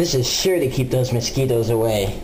This is sure to keep those mosquitoes away.